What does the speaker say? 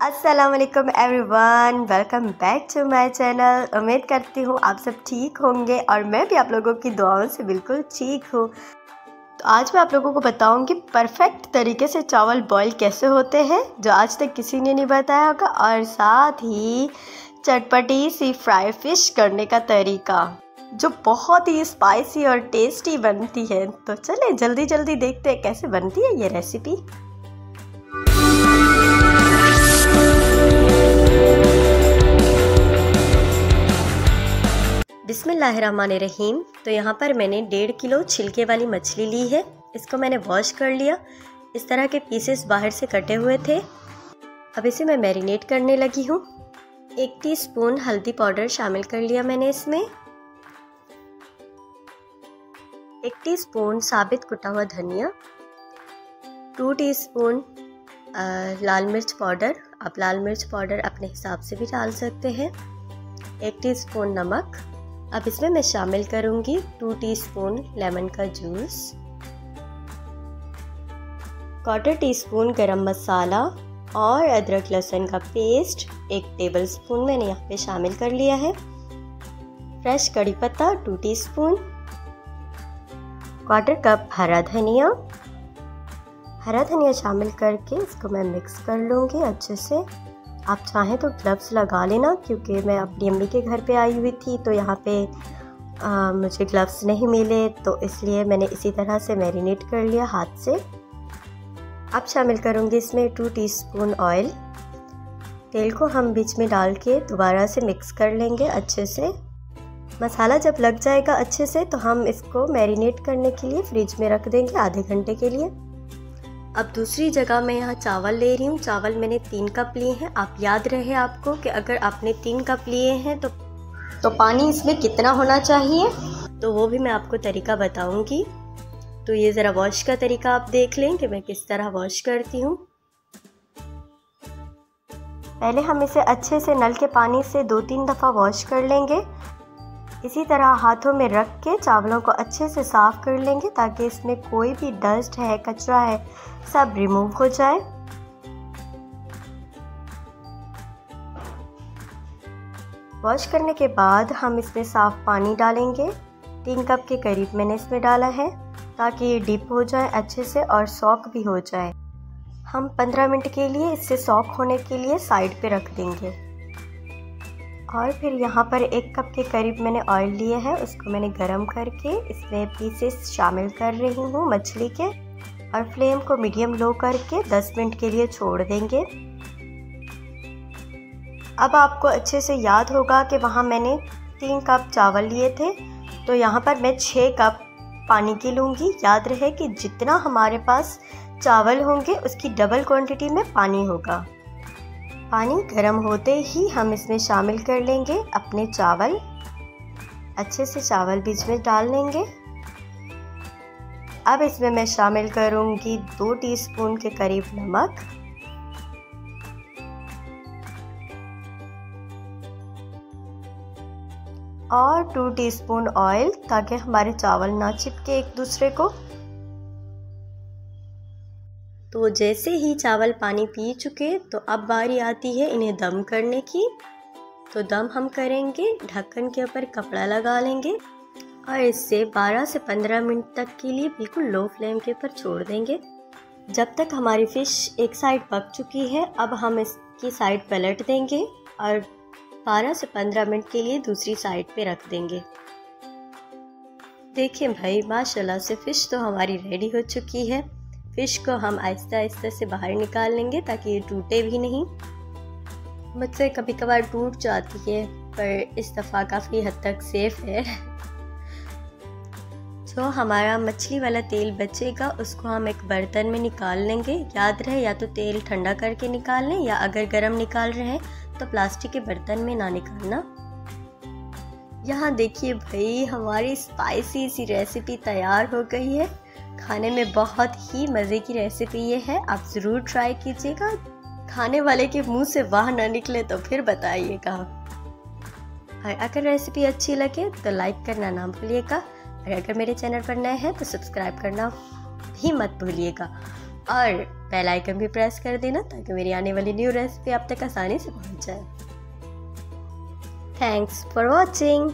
वालेकुम everyone welcome back to my channel उम्मीद करती हूँ आप सब ठीक होंगे और मैं भी आप लोगों की दुआओं से बिल्कुल ठीक हूँ। तो आज मैं आप लोगों को बताऊँगी परफेक्ट तरीके से चावल बॉईल कैसे होते हैं, जो आज तक किसी ने नहीं बताया होगा, और साथ ही चटपटी सी फ्राई फ़िश करने का तरीका, जो बहुत ही स्पाइसी और टेस्टी बनती है। तो चले जल्दी जल्दी देखते हैं कैसे बनती है ये रेसिपी रहीम तो यहाँ पर मैंने डेढ़ किलो छिलके वाली मछली ली है। इसको मैंने वॉश कर लिया। इस तरह के पीसेस बाहर से कटे हुए थे। अब इसे मैं मैरिनेट करने लगी हूँ। एक टीस्पून हल्दी पाउडर शामिल कर लिया मैंने इसमें। एक टीस्पून साबित कुटा हुआ धनिया। टू टीस्पून लाल मिर्च पाउडर। आप लाल मिर्च पाउडर अपने हिसाब से भी डाल सकते हैं। एक टीस्पून नमक। अब इसमें मैं शामिल करूँगी टू टीस्पून लेमन का जूस क्वार्टर टी स्पून गरम मसाला और अदरक लहसुन का पेस्ट एक टेबल स्पून मैंने यहाँ पे शामिल कर लिया है। फ्रेश कड़ी पत्ता टू टीस्पून क्वार्टर कप हरा धनिया हरा धनिया शामिल करके इसको मैं मिक्स कर लूँगी अच्छे से। आप चाहें तो ग्लव्स लगा लेना क्योंकि मैं अपनी अम्मी के घर पे आई हुई थी तो यहाँ पे आ, मुझे ग्लव्स नहीं मिले तो इसलिए मैंने इसी तरह से मैरिनेट कर लिया हाथ से। अब शामिल करूँगी इसमें टू टीस्पून ऑयल तेल को हम बीच में डाल के दोबारा से मिक्स कर लेंगे अच्छे से। मसाला जब लग जाएगा अच्छे से तो हम इसको मैरिनेट करने के लिए फ्रिज में रख देंगे आधे घंटे के लिए। अब दूसरी जगह मैं यहाँ चावल ले रही हूँ। चावल मैंने तीन कप लिए हैं। आप याद रहे आपको कि अगर आपने तीन कप लिए हैं तो तो पानी इसमें कितना होना चाहिए? तो वो भी मैं आपको तरीका बताऊँगी। तो ये ज़रा वॉश का तरीका आप देख लें कि मैं किस तरह वॉश करती हूँ। पहले हम इसे अच्छे से नल के पानी से दो तीन दफ़ा वॉश कर लेंगे। इसी तरह हाथों में रख के चावलों को अच्छे से साफ़ कर लेंगे ताकि इसमें कोई भी डस्ट है, कचरा है, सब रिमूव हो जाए। वॉश करने के बाद हम इसमें साफ़ पानी डालेंगे। तीन कप के करीब मैंने इसमें डाला है ताकि ये डिप हो जाए अच्छे से और सॉक भी हो जाए। हम 15 मिनट के लिए इससे सॉक होने के लिए साइड पे रख देंगे। और फिर यहाँ पर एक कप के करीब मैंने ऑयल लिए है, उसको मैंने गरम करके इसमें पीसेस शामिल कर रही हूँ मछली के और फ्लेम को मीडियम लो करके 10 मिनट के लिए छोड़ देंगे। अब आपको अच्छे से याद होगा कि वहाँ मैंने तीन कप चावल लिए थे तो यहाँ पर मैं छः कप पानी की लूँगी। याद रहे कि जितना हमारे पास चावल होंगे, उसकी डबल क्वांटिटी में पानी होगा। पानी गर्म होते ही हम इसमें शामिल कर लेंगे अपने चावल। अच्छे से चावल बीच में डाल लेंगे। अब इसमें मैं शामिल करूँगी दो टीस्पून के करीब नमक। और टू टीस्पून ऑयल ताकि हमारे चावल ना चिपके एक दूसरे को। तो जैसे ही चावल पानी पी चुके तो अब बारी आती है इन्हें दम करने की। तो दम हम करेंगे, ढक्कन के ऊपर कपड़ा लगा लेंगे और इससे 12 से 15 मिनट तक के लिए बिल्कुल लो फ्लेम के ऊपर छोड़ देंगे। जब तक हमारी फ़िश एक साइड पक चुकी है, अब हम इसकी साइड पलट देंगे और 12 से 15 मिनट के लिए दूसरी साइड पे रख देंगे। देखिए भाई, माशाल्लाह से फ़िश तो हमारी रेडी हो चुकी है। फ़िश को हम आहिस्ता आहिस्ता से बाहर निकाल लेंगे ताकि ये टूटे भी नहीं। मुझसे कभी कभार टूट जाती है, पर इस दफ़ा काफ़ी हद तक सेफ़ है। जो हमारा मछली वाला तेल बचेगा, उसको हम एक बर्तन में निकाल लेंगे। याद रहे, या तो तेल ठंडा करके निकाल लें, या अगर गर्म निकाल रहे हैं तो प्लास्टिक के बर्तन में ना निकालना। यहाँ देखिए भाई, हमारी स्पाइसी सी रेसिपी तैयार हो गई है। खाने में बहुत ही मज़े की रेसिपी ये है, आप ज़रूर ट्राई कीजिएगा। खाने वाले के मुँह से वाह ना निकले तो फिर बताइएगा। और अगर रेसिपी अच्छी लगे तो लाइक करना ना भूलिएगा। और अगर मेरे चैनल पर नए हैं तो सब्सक्राइब करना भी मत भूलिएगा। और बेल आइकन भी प्रेस कर देना ताकि मेरी आने वाली न्यू रेसिपी आप तक आसानी से पहुँच जाए। Thanks for watching